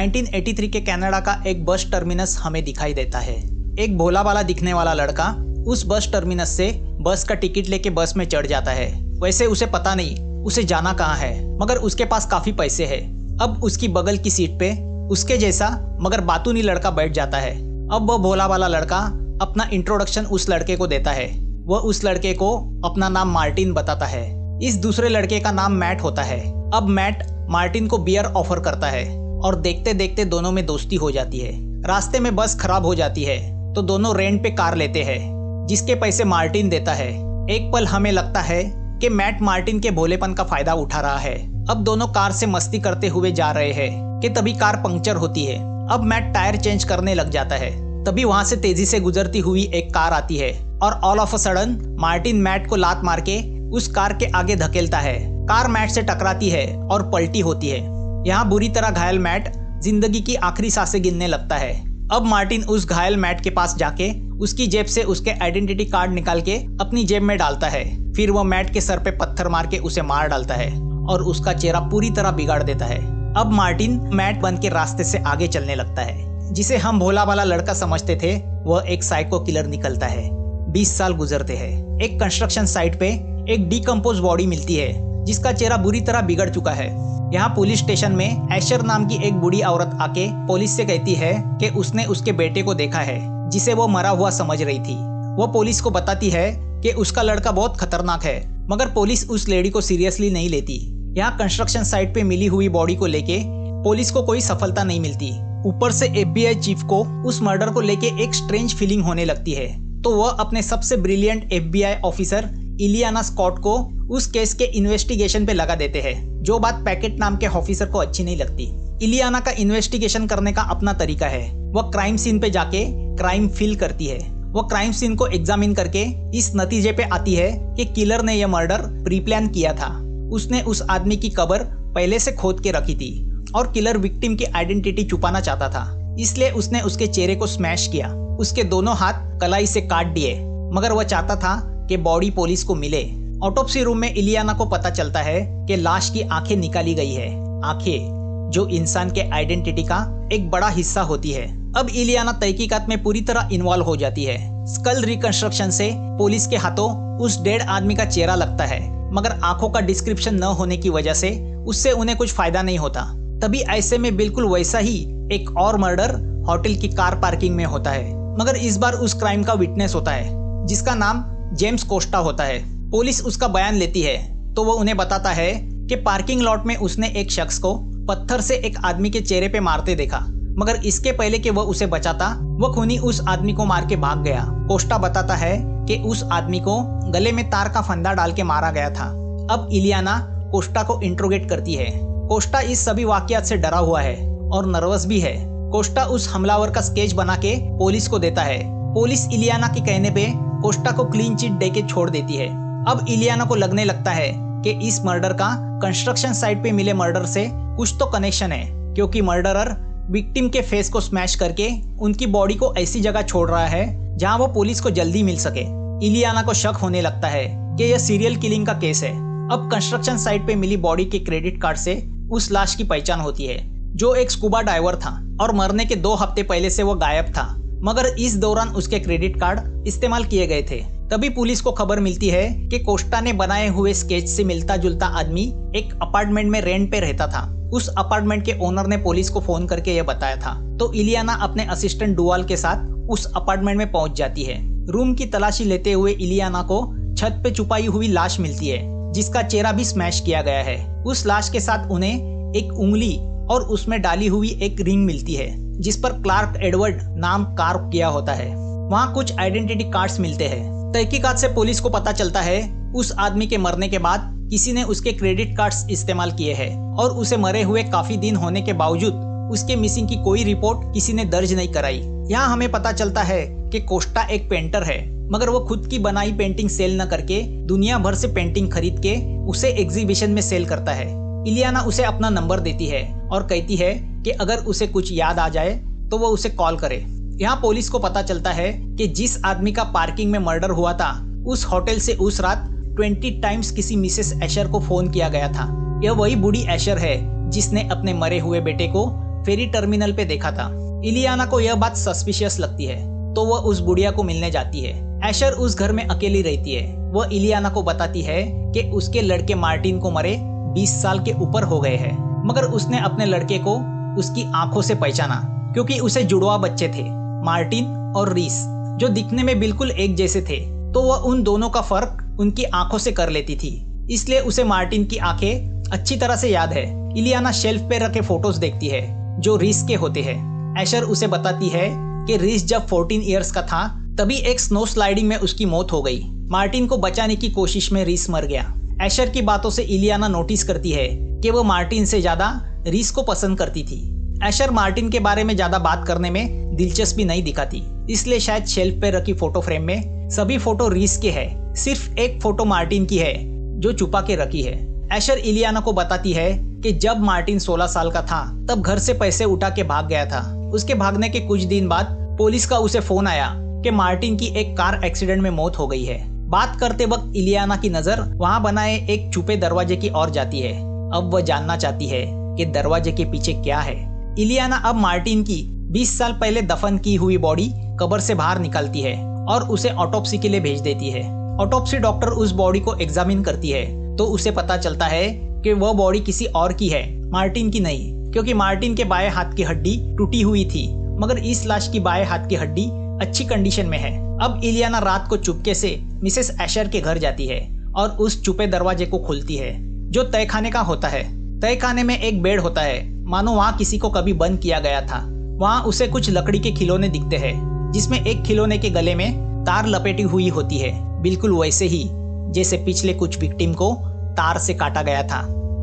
1983 के कनाडा का एक बस टर्मिनस हमें दिखाई देता है। एक भोला वाला दिखने वाला लड़का उस बस टर्मिनस से बस का टिकट लेके बस में चढ़ जाता है। वैसे उसे पता नहीं, उसे जाना कहाँ है, मगर उसके पास काफ़ी पैसे है। अब उसकी बगल की सीट पे उसके जैसा, मगर बातूनी लड़का बैठ जाता है। अब वह भोला वाला लड़का अपना इंट्रोडक्शन उस लड़के को देता है। वह उस लड़के को अपना नाम मार्टिन बताता है। इस दूसरे लड़के का नाम मैट होता है। अब मैट मार्टिन को बियर ऑफ़र करता है। और देखते देखते दोनों में दोस्ती हो जाती है। रास्ते में बस खराब हो जाती है तो दोनों रेंट पे कार लेते हैं, जिसके पैसे मार्टिन देता है। एक पल हमें लगता है कि मैट मार्टिन के भोलेपन का फ़ायदा उठा रहा है। अब दोनों कार से मस्ती करते हुए जा रहे हैं, कि तभी कार पंक्चर होती है। अब मैट टायर चेंज करने लग जाता है, तभी वहाँ से तेज़ी से गुजरती हुई एक कार आती है, और all of a sudden Martin Matt को लात मार के उस कार के आगे धकेलता है। कार मैट से टकराती है और पलटी होती है। यहाँ बुरी तरह घायल मैट ज़िंदगी की आखिरी साँसें गिनने लगता है। अब मार्टिन उस घायल मैट के पास जाके उसकी जेब से उसके आइडेंटिटी कार्ड निकाल के अपनी जेब में डालता है। फिर वो मैट के सर पे पत्थर मार के उसे मार डालता है और उसका चेहरा पूरी तरह बिगाड़ देता है। अब मार्टिन मैट बन के रास्ते से आगे चलने लगता है, जिसे हम भोला वाला लड़का समझते थे, वह एक साइको किलर निकलता है। 20 साल गुजरते हैं। एक कंस्ट्रक्शन साइट पे एक डीकम्पोज बॉडी मिलती है, जिसका चेहरा बुरी तरह बिगड़ चुका है। यहाँ पुलिस स्टेशन में ऐशर नाम की एक बुढ़ी औरत आके पुलिस से कहती है कि उसने उसके बेटे को देखा है, जिसे वो मरा हुआ समझ रही थी। वो पुलिस को बताती है कि उसका लड़का बहुत खतरनाक है, मगर पुलिस उस लेडी को सीरियसली नहीं लेती। यहाँ कंस्ट्रक्शन साइट पे मिली हुई बॉडी को लेके पुलिस को कोई सफलता नहीं मिलती। ऊपर से एफबीआई चीफ को उस मर्डर को लेके एक स्ट्रेंज फीलिंग होने लगती है। तो वह अपने सबसे brilliant FBI officer Eliana Scott को उस केस के इन्वेस्टिगेशन पे लगा देते हैं। जो बात पैकेट नाम के ऑफिसर को अच्छी नहीं लगती। इलियाना का इन्वेस्टिगेशन करने का अपना तरीका है। वह क्राइम सीन पे जाके क्राइम फील करती है। वो क्राइम सीन को एग्जामिन करके इस नतीजे पे आती है कि किलर ने यह मर्डर प्री प्लान किया था। उसने उस आदमी की कबर पहले से खोद के रखी थी और किलर विक्टिम की आइडेंटिटी छुपाना चाहता था। इसलिए उसने उसके चेहरे को स्मैश किया। उसके दोनों हाथ कलाई से काट दिए। मगर वह चाहता था कि बॉडी पुलिस को मिले। ऑटोप्सी रूम में इलियाना को पता चलता है कि लाश की आँखें निकाली गई है। आँखें, जो इंसान के आइडेंटिटी का एक बड़ा हिस्सा होती है। अब इलियाना तहकीकात में पूरी तरह इन्वॉल्व हो जाती है। स्कल रिकंस्ट्रक्शन से पुलिस के हाथों उस डेड आदमी का चेहरा लगता है। मगर आँखों का डिस्क्रिप्शन न होने की वजह से उससे उन्हें कुछ फ़ायदा नहीं होता। तभी ऐसे में बिल्कुल वैसा ही एक और मर्डर होटल की कार पार्किंग में होता है। मगर इस बार उस क्राइम का विटनेस होता है, जिसका नाम जेम्स कोस्टा होता है। पुलिस उसका बयान लेती है तो वो उन्हें बताता है कि पार्किंग लॉट में उसने एक शख्स को पत्थर से एक आदमी के चेहरे पे मारते देखा, मगर इसके पहले कि वह उसे बचाता, वह खूनी उस आदमी को मार के भाग गया। कोस्टा बताता है कि उस आदमी को गले में तार का फंदा डाल के मारा गया था। अब इलियाना कोस्टा को इंट्रोगेट करती है। कोस्टा इस सभी वाकियात से डरा हुआ है और नर्वस भी है। कोस्टा उस हमलावर का स्केच बना के पुलिस को देता है। पुलिस इलियाना के कहने पे कोस्टा को क्लीन चिट दे के छोड़ देती है। अब इलियाना को लगने लगता है कि इस मर्डर का कंस्ट्रक्शन साइट पे मिले मर्डर से कुछ तो कनेक्शन है, क्योंकि मर्डरर विक्टिम के फेस को स्मैश करके उनकी बॉडी को ऐसी जगह छोड़ रहा है जहाँ वो पुलिस को जल्दी मिल सके। इलियाना को शक होने लगता है कि यह सीरियल किलिंग का केस है। अब कंस्ट्रक्शन साइट पे मिली बॉडी के क्रेडिट कार्ड से उस लाश की पहचान होती है, जो एक स्कूबा डाइवर था और मरने के दो हफ़्ते पहले से वो गायब था। मगर इस दौरान उसके क्रेडिट कार्ड इस्तेमाल किए गए थे। तभी पुलिस को खबर मिलती है कि कोस्टा ने बनाए हुए स्केच से मिलता जुलता आदमी एक अपार्टमेंट में रेंट पे रहता था। उस अपार्टमेंट के ओनर ने पुलिस को फ़ोन करके यह बताया था। तो इलियाना अपने असिस्टेंट डुवाल के साथ उस अपार्टमेंट में पहुँच जाती है। रूम की तलाशी लेते हुए इलियाना को छत पे छुपाई हुई लाश मिलती है, जिसका चेहरा भी स्मैश किया गया है। उस लाश के साथ उन्हें एक उंगली और उसमें डाली हुई एक रिंग मिलती है। जिस पर क्लार्क एडवर्ड नाम कार्व किया होता है। वहाँ कुछ आइडेंटिटी कार्ड्स मिलते हैं। तहकीकात से पुलिस को पता चलता है, उस आदमी के मरने के बाद किसी ने उसके क्रेडिट कार्ड्स इस्तेमाल किए हैं और उसे मरे हुए काफ़ी दिन होने के बावजूद उसके मिसिंग की कोई रिपोर्ट किसी ने दर्ज नहीं कराई। यहाँ हमें पता चलता है कि कोस्टा एक पेंटर है, मगर वो खुद की बनाई पेंटिंग सेल न करके, दुनिया भर से पेंटिंग खरीद के उसे एग्जीबिशन में सेल करता है। इलियाना उसे अपना नंबर देती है और कहती है कि अगर उसे कुछ याद आ जाए तो वो उसे कॉल करे। यहाँ पुलिस को पता चलता है कि जिस आदमी का पार्किंग में मर्डर हुआ था, उस होटल से उस रात ट्वेंटी टाइम्स किसी मिसेस एशर को फ़ोन किया गया था। यह वही बूढ़ी एशर है, जिसने अपने मरे हुए बेटे को फेरी टर्मिनल पे देखा था। इलियाना को यह बात सस्पिशियस लगती है तो वह उस बुढ़िया को मिलने जाती है। एशर उस घर में अकेली रहती है। वह इलियाना को बताती है कि उसके लड़के मार्टिन को मरे 20 साल के ऊपर हो गए हैं। मगर उसने अपने लड़के को उसकी आँखों से पहचाना, क्योंकि उसे जुड़वा बच्चे थे, मार्टिन और रीस, जो दिखने में बिल्कुल एक जैसे थे। तो वह उन दोनों का फ़र्क उनकी आँखों से कर लेती थी। इसलिए उसे मार्टिन की आँखें अच्छी तरह से याद है। इलियाना शेल्फ पे रखे फ़ोटोज़ देखती है, जो रीस के होते हैं। एशर उसे बताती है कि रीस जब 14 इयर्स का था, तभी एक स्नो स्लाइडिंग में उसकी मौत हो गई। मार्टिन को बचाने की कोशिश में रीस मर गया। एशर की बातों से इलियाना नोटिस करती है कि वो मार्टिन से ज़्यादा रीस को पसंद करती थी। एशर मार्टिन के बारे में ज़्यादा बात करने में दिलचस्पी नहीं दिखाती, इसलिए शायद शेल्फ पे रखी फ़ोटो फ्रेम में सभी फ़ोटो रीस के है, सिर्फ़ एक फ़ोटो मार्टिन की है, जो छुपा के रखी है। एशर इलियाना को बताती है कि जब मार्टिन 16 साल का था, तब घर से पैसे उठा के भाग गया था। उसके भागने के कुछ दिन बाद पुलिस का उसे फ़ोन आया कि मार्टिन की एक कार एक्सीडेंट में मौत हो गई है। बात करते वक्त इलियाना की नज़र वहाँ बनाए एक छुपे दरवाजे की ओर जाती है। अब वह जानना चाहती है कि दरवाजे के पीछे क्या है? इलियाना अब मार्टिन की 20 साल पहले दफन की हुई बॉडी कबर से बाहर निकलती है और उसे ऑटोप्सी के लिए भेज देती है। ऑटोप्सी डॉक्टर उस बॉडी को एग्जामिन करती है तो उसे पता चलता है कि वह बॉडी किसी और की है, मार्टिन की नहीं, क्योंकि मार्टिन के बाएँ हाथ की हड्डी टूटी हुई थी, मगर इस लाश की बाएँ हाथ की हड्डी अच्छी कंडीशन में है। अब इलियाना रात को चुपके से मिसेस एशर के घर जाती है और उस छुपे दरवाजे को खोलती है, जो तयखाने का होता है। तयखाने में एक बेड होता है। मानो वहाँ किसी को कभी बंद किया गया था। वहाँ उसे कुछ लकड़ी के खिलौने दिखते हैं, जिसमें एक खिलौने के गले में तार लपेटी हुई होती है। बिल्कुल वैसे ही, जैसे पिछले कुछ विक्टिम को तार से काटा गया था।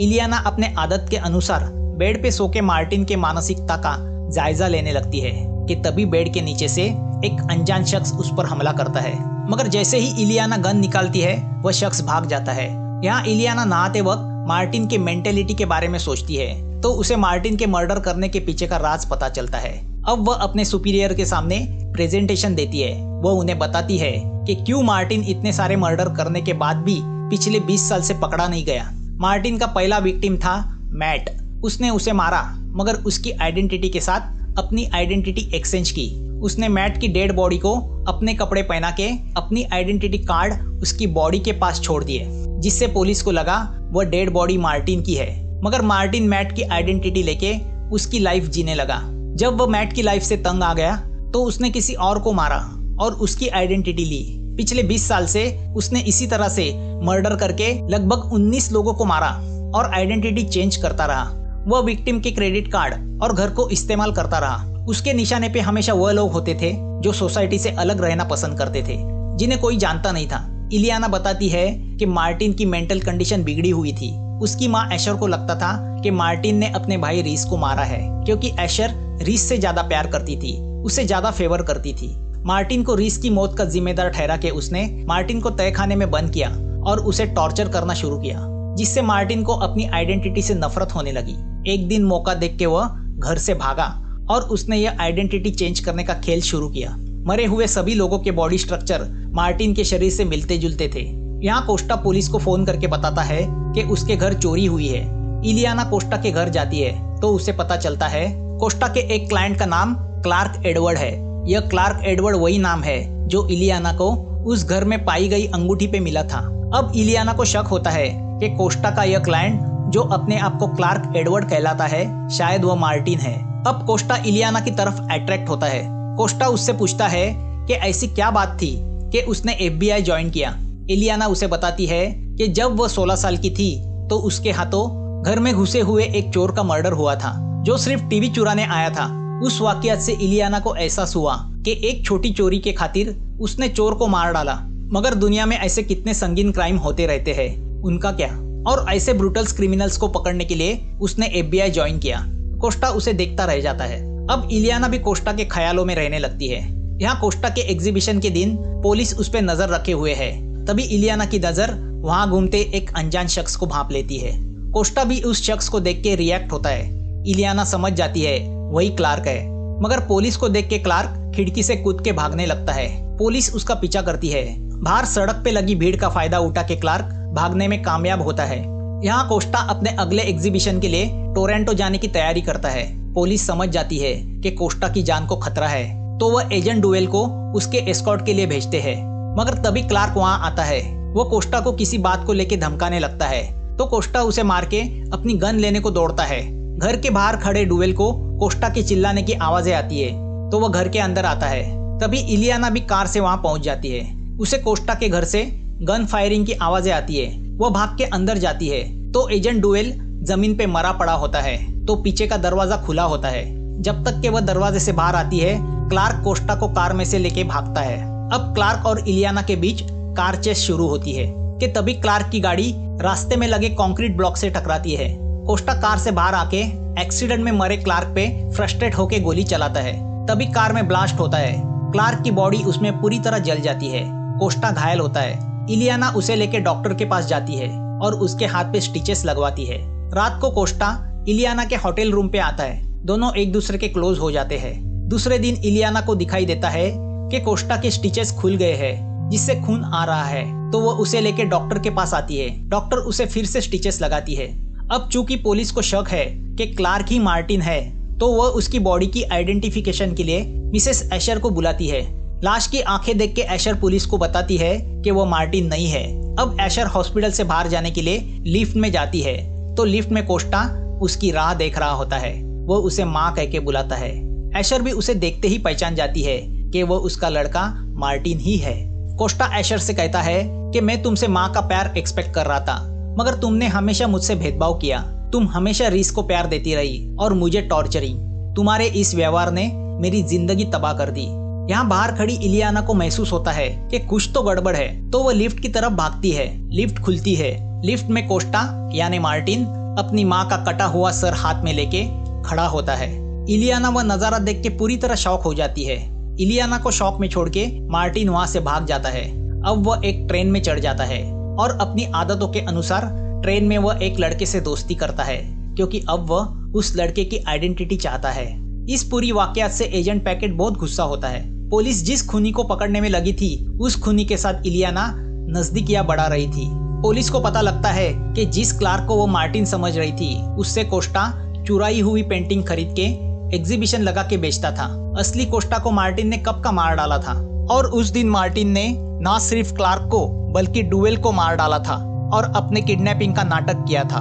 इलियाना अपने आदत के अनुसार बेड पे सो के मार्टिन के मानसिकता का जायजा लेने लगती है कि तभी बेड के नीचे से एक अनजान शख्स उस पर हमला करता है। मगर जैसे ही इलियाना गन निकालती है, वह शख्स भाग जाता है। यहाँ इलियाना नहाते वक्त मार्टिन के मेंटेलिटी के बारे में सोचती है तो उसे मार्टिन के मर्डर करने के पीछे का राज पता चलता है। अब वह अपने सुपीरियर के सामने प्रेजेंटेशन देती है। वह उन्हें बताती है कि क्यों मार्टिन इतने सारे मर्डर करने के बाद भी पिछले 20 साल से पकड़ा नहीं गया। मार्टिन का पहला विक्टिम था मैट। उसने उसे मारा, मगर उसकी आइडेंटिटी के साथ अपनी आइडेंटिटी एक्सचेंज की। उसने मैट की डेड बॉडी को अपने कपड़े पहना के अपनी आइडेंटिटी कार्ड उसकी बॉडी के पास छोड़ दिए, जिससे पुलिस को लगा वह डेड बॉडी मार्टिन की है। मगर मार्टिन मैट की आइडेंटिटी लेके उसकी लाइफ जीने लगा। जब वह मैट की लाइफ से तंग आ गया तो उसने किसी और को मारा और उसकी आइडेंटिटी ली। पिछले 20 साल से उसने इसी तरह से मर्डर करके लगभग 19 लोगों को मारा और आइडेंटिटी चेंज करता रहा। वह विक्टिम के क्रेडिट कार्ड और घर को इस्तेमाल करता रहा। उसके निशाने पे हमेशा वह लोग होते थे जो सोसाइटी से अलग रहना पसंद करते थे, जिन्हें कोई जानता नहीं था। इलियाना बताती है कि मार्टिन की मेंटल कंडीशन बिगड़ी हुई थी। उसकी माँ एशर को लगता था कि मार्टिन ने अपने भाई रीस को मारा है, क्योंकि एशर रीस से ज़्यादा प्यार करती थी, उसे ज़्यादा फेवर करती थी। मार्टिन को रीस की मौत का जिम्मेदार ठहरा के उसने मार्टिन को तय खाने में बंद किया और उसे टॉर्चर करना शुरू किया, जिससे मार्टिन को अपनी आइडेंटिटी से नफरत होने लगी। एक दिन मौका देख के वह घर से भागा और उसने यह आइडेंटिटी चेंज करने का खेल शुरू किया। मरे हुए सभी लोगों के बॉडी स्ट्रक्चर मार्टिन के शरीर से मिलते जुलते थे। यहाँ कोस्टा पुलिस को फ़ोन करके बताता है कि उसके घर चोरी हुई है। इलियाना कोस्टा के घर जाती है तो उसे पता चलता है, कोस्टा के एक क्लाइंट का नाम क्लार्क एडवर्ड है। यह क्लार्क एडवर्ड वही नाम है, जो इलियाना को उस घर में पाई गई अंगूठी पे मिला था। अब इलियाना को शक होता है कि कोस्टा का यह क्लाइंट जो अपने आप को क्लार्क एडवर्ड कहलाता है, शायद वह मार्टिन है। अब कोस्टा इलियाना की तरफ़ अट्रैक्ट होता है। कोस्टा उससे पूछता है कि ऐसी क्या बात थी कि उसने एफ़ बी आई ज्वाइन किया। इलियाना उसे बताती है कि जब वह 16 साल की थी तो उसके हाथों घर में घुसे हुए एक चोर का मर्डर हुआ था, जो सिर्फ़ टीवी चुराने आया था। उस वाकियात से इलियाना को एहसास हुआ कि एक छोटी चोरी के खातिर उसने चोर को मार डाला। मगर दुनिया में ऐसे कितने संगीन क्राइम होते रहते हैं, उनका क्या? और ऐसे ब्रूटल्स क्रिमिनल्स को पकड़ने के लिए उसने एफबीआई ज्वाइन किया। कोस्टा उसे देखता रह जाता है। अब इलियाना भी कोस्टा के ख्यालों में रहने लगती है। यहाँ कोस्टा के एग्जीबिशन के दिन पुलिस उस पर नज़र रखे हुए है। तभी इलियाना की नज़र वहाँ घूमते एक अनजान शख्स को भाप लेती है। कोस्टा भी उस शख्स को देख के रिएक्ट होता है। इलियाना समझ जाती है, वही क्लार्क है। मगर पुलिस को देख के क्लार्क खिड़की से कूद के भागने लगता है। पुलिस उसका पीछा करती है। बाहर सड़क पे लगी भीड़ का फ़ायदा उठा के क्लार्क भागने में कामयाब होता है। यहाँ कोस्टा अपने अगले एग्जीबिशन के लिए टोरेंटो जाने की तैयारी करता है। पुलिस समझ जाती है कि कोस्टा की जान को खतरा है तो वह एजेंट डुएल को उसके एस्कॉर्ट के लिए भेजते हैं। मगर तभी क्लार्क वहाँ आता है। वो कोस्टा को किसी बात को लेके धमकाने लगता है तो कोस्टा उसे मार के अपनी गन लेने को दौड़ता है। घर के बाहर खड़े डुएल को कोस्टा के चिल्लाने की आवाज़ें आती है तो वह घर के अंदर आता है। तभी इलियाना भी कार से वहाँ पहुँच जाती है। उसे कोस्टा के घर से गन फायरिंग की आवाज़ें आती है। वह भाग के अंदर जाती है तो एजेंट डुएल ज़मीन पे मरा पड़ा होता है। तो पीछे का दरवाज़ा खुला होता है। जब तक के वह दरवाजे से बाहर आती है, क्लार्क कोस्टा को कार में से लेके भागता है। अब क्लार्क और इलियाना के बीच कार चेस शुरू होती है, कि तभी क्लार्क की गाड़ी रास्ते में लगे कंक्रीट ब्लॉक से टकराती है। कोस्टा कार से बाहर आके एक्सीडेंट में मरे क्लार्क पे फ्रस्ट्रेट होके गोली चलाता है। तभी कार में ब्लास्ट होता है। क्लार्क की बॉडी उसमें पूरी तरह जल जाती है। कोस्टा घायल होता है। इलियाना उसे लेके डॉक्टर के पास जाती है और उसके हाथ पे स्टिचेस लगवाती है। रात को कोस्टा इलियाना के होटल रूम पे आता है। दोनों एक दूसरे के क्लोज हो जाते हैं। दूसरे दिन इलियाना को दिखाई देता है कि कोस्टा के स्टिचेस खुल गए हैं, जिससे खून आ रहा है। तो वो उसे लेके डॉक्टर के पास आती है। डॉक्टर उसे फिर से स्टिचेस लगाती है। अब चूँकि पुलिस को शक है कि क्लार्क ही मार्टिन है तो वह उसकी बॉडी की आइडेंटिफिकेशन के लिए मिसेस एशर को बुलाती है। लाश की आँखें देख के एशर पुलिस को बताती है कि वो मार्टिन नहीं है। अब एशर हॉस्पिटल से बाहर जाने के लिए लिफ्ट में जाती है। तो लिफ्ट में कोस्टा उसकी राह देख रहा होता है। वो उसे माँ कह के बुलाता है। एशर भी उसे देखते ही पहचान जाती है कि वो उसका लड़का मार्टिन ही है। कोस्टा एशर से कहता है कि मैं तुमसे माँ का प्यार एक्सपेक्ट कर रहा था, मगर तुमने हमेशा मुझसे भेदभाव किया। तुम हमेशा रिस को प्यार देती रही और मुझे टॉर्चरिंग। तुम्हारे इस व्यवहार ने मेरी ज़िंदगी तबाह कर दी। यहाँ बाहर खड़ी इलियाना को महसूस होता है कि कुछ तो गड़बड़ है तो वो लिफ्ट की तरफ़ भागती है। लिफ्ट खुलती है। लिफ्ट में कोस्टा, यानी मार्टिन अपनी माँ का कटा हुआ सर हाथ में लेके खड़ा होता है। इलियाना वह नज़ारा देख के पूरी तरह शौक हो जाती है। इलियाना को शौक में छोड़ के मार्टिन वहाँ से भाग जाता है। अब वह एक ट्रेन में चढ़ जाता है और अपनी आदतों के अनुसार ट्रेन में वह एक लड़के से दोस्ती करता है, क्योंकि अब वह उस लड़के की आइडेंटिटी चाहता है। इस पूरी वाकयात से एजेंट पैकेट बहुत गुस्सा होता है। पुलिस जिस खूनी को पकड़ने में लगी थी, उस खूनी के साथ इलियाना नजदीकियाँ बढ़ा रही थी। पुलिस को पता लगता है कि जिस क्लार्क को वो मार्टिन समझ रही थी, उससे कोस्टा चुराई हुई पेंटिंग खरीद के एग्जीबिशन लगा के बेचता था। असली कोस्टा को मार्टिन ने कब का मार डाला था? और उस दिन मार्टिन ने न सिर्फ़ क्लार्क को, बल्कि डुएल को मार डाला था और अपने किडनैपिंग का नाटक किया था।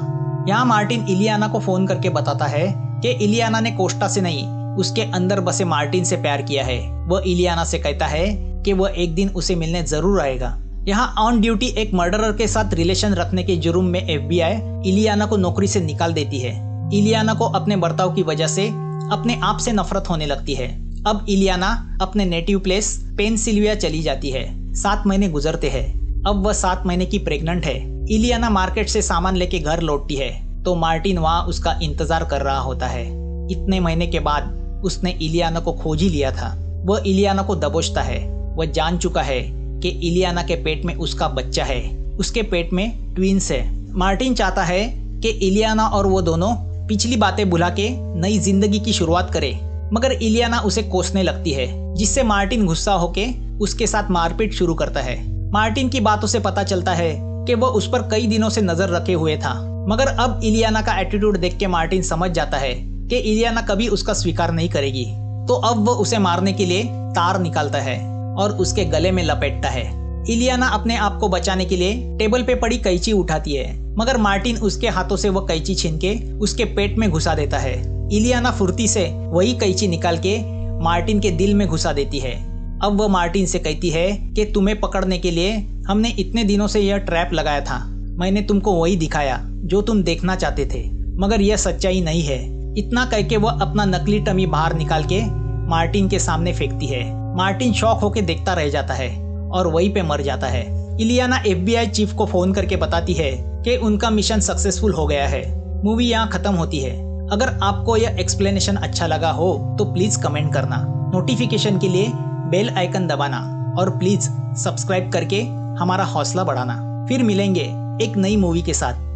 यहाँ मार्टिन इलियाना को फ़ोन करके बताता है कि इलियाना ने कोस्टा से नहीं, उसके अंदर बसे मार्टिन से प्यार किया है। वह इलियाना से कहता है कि वह एक दिन उसे मिलने ज़रूर आएगा। यहाँ ऑन ड्यूटी एक मर्डरर के साथ रिलेशन रखने के जुर्म में एफबीआई इलियाना को नौकरी से निकाल देती है। इलियाना को अपने बर्ताव की वजह से अपने आप से नफरत होने लगती है। अब इलियाना अपने नेटिव प्लेस पेनसिल्विया चली जाती है। सात महीने गुजरते हैं। अब वह सात महीने की प्रेग्नेंट है। इलियाना मार्केट से सामान लेके घर लौटती है। तो मार्टिन वहाँ उसका इंतज़ार कर रहा होता है। इतने महीने के बाद उसने इलियाना को खोज ही लिया था। वह इलियाना को दबोचता है। वह जान चुका है कि इलियाना के पेट में उसका बच्चा है। उसके पेट में ट्विंस है। मार्टिन चाहता है कि इलियाना और वो दोनों पिछली बातें भुला के नई ज़िंदगी की शुरुआत करे। मगर इलियाना उसे कोसने लगती है, जिससे मार्टिन गुस्सा होके उसके साथ मारपीट शुरू करता है। मार्टिन की बातों से पता चलता है कि वह उस पर कई दिनों से नज़र रखे हुए था। मगर अब इलियाना का एटीट्यूड देख के मार्टिन समझ जाता है कि इलियाना कभी उसका स्वीकार नहीं करेगी। तो अब वह उसे मारने के लिए तार निकालता है। और उसके गले में लपेटता है। इलियाना अपने आप को बचाने के लिए टेबल पे पड़ी कैची उठाती है, मगर मार्टिन उसके हाथों से वो कैची छीन के उसके पेट में घुसा देता है। इलियाना फुर्ती से वही कैची निकाल के मार्टिन के दिल में घुसा देती है। अब वह मार्टिन से कहती है कि, तुम्हें पकड़ने के लिए हमने इतने दिनों से यह ट्रैप लगाया था। मैंने तुमको वही दिखाया, जो तुम देखना चाहते थे, मगर यह सच्चाई नहीं है। इतना कह के वह अपना नकली टमी बाहर निकाल के मार्टिन के सामने फेंकती है। मार्टिन शौक होकर देखता रह जाता है और वहीं पे मर जाता है। इलियाना एफबीआई चीफ को फ़ोन करके बताती है कि उनका मिशन सक्सेसफुल हो गया है। मूवी यहाँ खत्म होती है। अगर आपको यह एक्सप्लेनेशन अच्छा लगा हो तो प्लीज़ कमेंट करना। नोटिफिकेशन के लिए बेल आइकन दबाना और प्लीज़ सब्सक्राइब करके हमारा हौसला बढ़ाना। फिर मिलेंगे एक नई मूवी के साथ।